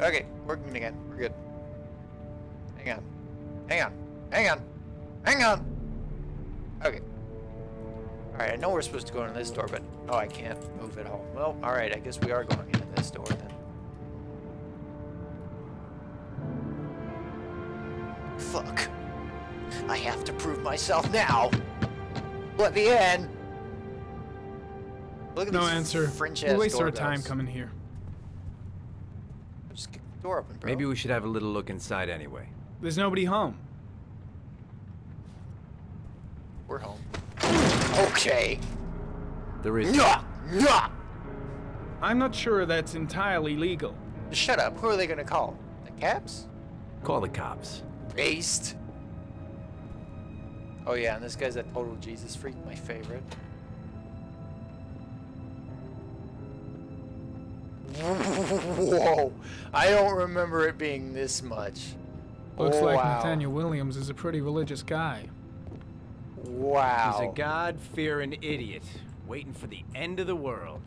Okay, working again. We're good. Hang on. Hang on. Hang on. Hang on. Okay. Alright, I know we're supposed to go in this door, but... Oh, I can't move at all. Well, alright, I guess we are going into this door then. Fuck. I have to prove myself now. Let me in. Look at No answer. French We ass waste our time coming here. Just kick the door open, bro. Maybe we should have a little look inside anyway. There's nobody home. we're home. Okay. There is. Nyah! Nyah! I'm not sure that's entirely legal. Shut up. Who are they gonna call? The caps? Call the cops. Based. Oh yeah, and this guy's a total Jesus freak, my favorite. Whoa! I don't remember it being this much. Looks Oh, like wow. Nathaniel Williams is a pretty religious guy. Wow. He's a God-fearing idiot, waiting for the end of the world.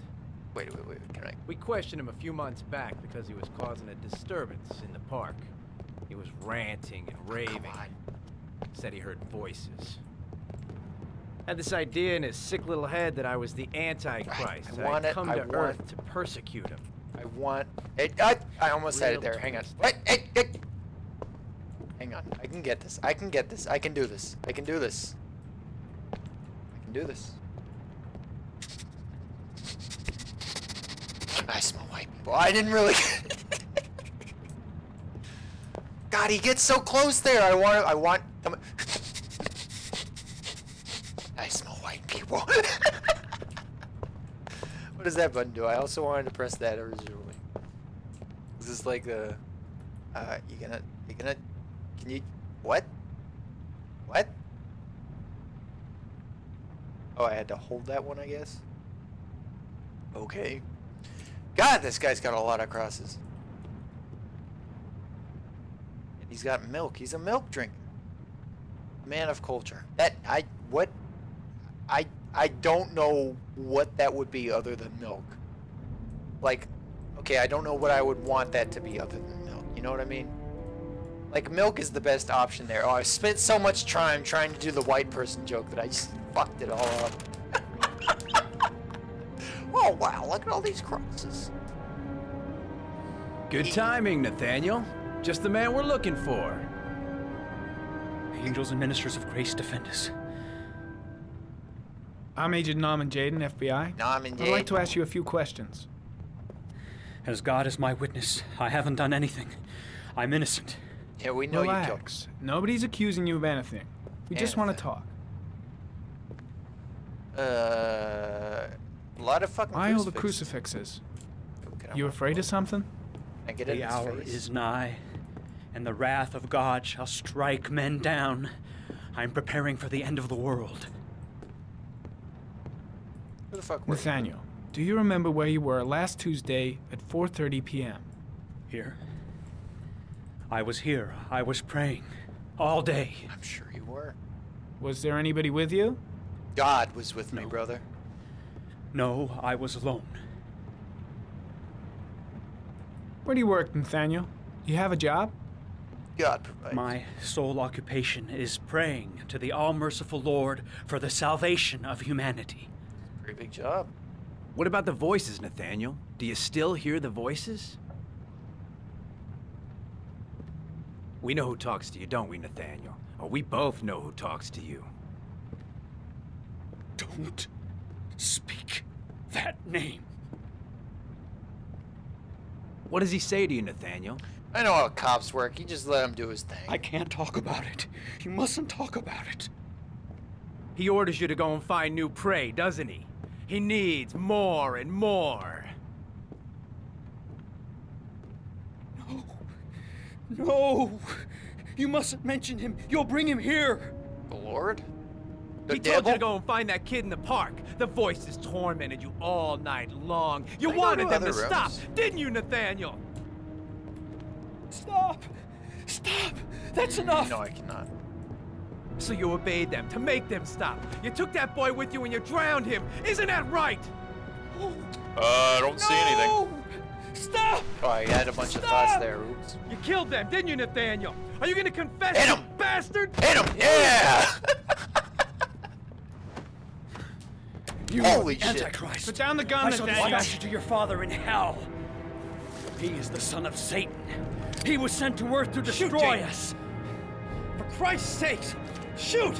Wait, wait, wait. Can I? We questioned him a few months back because he was causing a disturbance in the park. He was ranting and raving. Come on. Said he heard voices. Had this idea in his sick little head that I was the Antichrist. I want I'd it, come I to want- Earth to persecute him. I want. It, I, I almost had it there. Hang on. hey, hey. Hang on. I can get this. I can get this. I can do this. I can do this. I can do this. I smell white people. I didn't really. God, he gets so close there. I want. I want. Come I smell white people. what does that button do? I also wanted to press that originally. This is like a? Uh, you gonna? You gonna? Can you? What? What? Oh, I had to hold that one, I guess. Okay. God, this guy's got a lot of crosses. And he's got milk. He's a milk drinker. Man of culture. That I what? I don't know what that would be other than milk. Like, okay, I don't know what I would want that to be other than milk. You know what I mean? Like milk is the best option there. Oh, I spent so much time trying to do the white person joke that I just fucked it all up. oh wow, look at all these crosses. Good timing, Nathaniel. Just the man we're looking for. Angels and ministers of grace defend us. I'm Agent Norman Jayden, FBI. Norman I'd like to ask you a few questions. As God is my witness, I haven't done anything. I'm innocent. Yeah, we know you killed. Relax. Nobody's accusing you of anything. We just want to talk. Uh, a lot of fucking Why all the crucifixes. crucifixes? Okay, I You want- afraid of something? I get it The in hour face. is nigh, and the wrath of God shall strike men down. I'm preparing for the end of the world. Who the fuck were you? Nathaniel, do you remember where you were last Tuesday at 4:30 p.m.? Here. I was here. I was praying. All day. I'm sure you were. Was there anybody with you? God was with me, brother. No, I was alone. Where do you work, Nathaniel? Do you have a job? God provides. My sole occupation is praying to the all merciful Lord for the salvation of humanity. Pretty big job. What about the voices, Nathaniel? Do you still hear the voices? We know who talks to you, don't we, Nathaniel? Or we both know who talks to you. Don't speak that name. What does he say to you, Nathaniel? I know how cops work. You just let him do his thing. I can't talk about it. You mustn't talk about it. He orders you to go and find new prey, doesn't he? He needs more and more. No. No. You mustn't mention him. You'll bring him here. the Lord? The he devil? told you to go and find that kid in the park. The voices tormented you all night long. You They go wanted them to other stop, didn't you, Nathaniel? Stop. Stop. That's enough. No, I cannot. So you obeyed them to make them stop. You took that boy with you and you drowned him. Isn't that right? Uh, I don't no! See anything. Stop! Oh, I had a bunch of thoughts there. Oops. You killed them, didn't you, Nathaniel? Are you gonna confess, Hit you him! bastard? Hit him! Yeah! You Holy shit. Antichrist. Put down the gun, I shall Nathaniel. dispatch you to your father in hell. He is the son of Satan. He was sent to earth to destroy James. us. For Christ's sakes, shoot!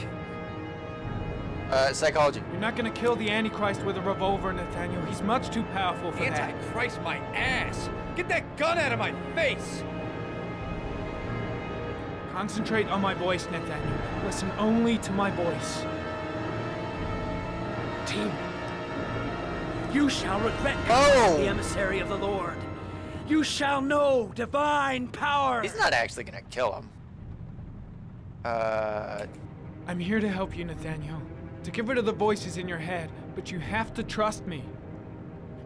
Uh, psychology. You're not gonna kill the Antichrist with a revolver, Nathaniel. He's much too powerful for that. Antichrist, my ass! Get that gun out of my face! Concentrate on my voice, Nathaniel. Listen only to my voice. Team, you shall regret Oh! the emissary of the Lord. You shall know divine power. He's not actually gonna kill him. Uh, I'm here to help you, Nathaniel. To get rid of the voices in your head, but you have to trust me.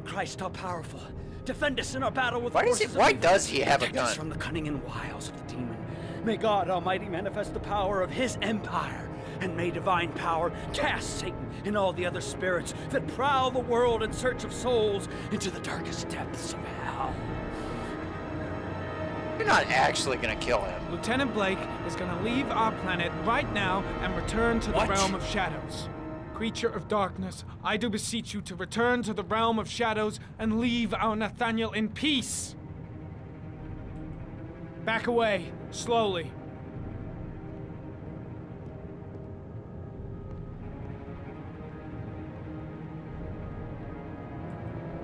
Christ all powerful, defend us in our battle with Why the does he- forces of why does he have a Protect us gun? from the cunning and wiles of the demon. May God Almighty manifest the power of His empire, and may divine power cast Satan and all the other spirits that prowl the world in search of souls into the darkest depths of hell. You're not actually gonna kill him. Lieutenant Blake is gonna leave our planet right now and return to the What? realm of shadows. Creature of darkness, I do beseech you to return to the realm of shadows and leave our Nathaniel in peace. Back away, slowly.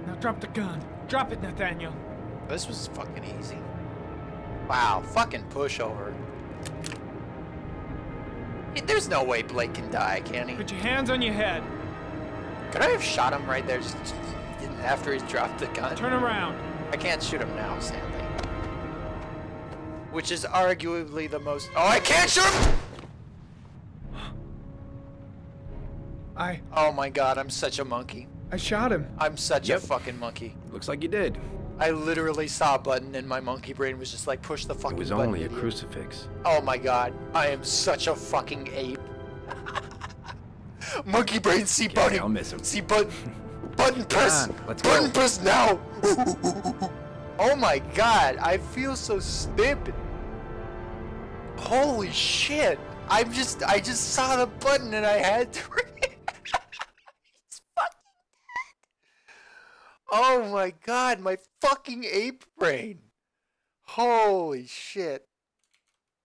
Now drop the gun. Drop it, Nathaniel. This was fucking easy. Wow, fucking pushover. Hey, There's no way Blake can die, can he? Put your hands on your head. Could I have shot him right there just, just after he's dropped the gun? Turn around. I can't shoot him now, sadly. Which is arguably the most. Oh, I can't shoot him! I Oh my god, I'm such a monkey. I shot him. I'm such Yep. a fucking monkey. Looks like you did. I literally saw a button and my monkey brain was just like, push the fucking button. It was button. only a idiot. crucifix. Oh my god, I am such a fucking ape. monkey brain, see button. I'll miss him. See button. Button press. let's button go. press now. oh my god, I feel so stupid. Holy shit. I'm just, I just saw the button and I had to. He's fucking dead. Oh my god, my fucking ape brain. Holy shit.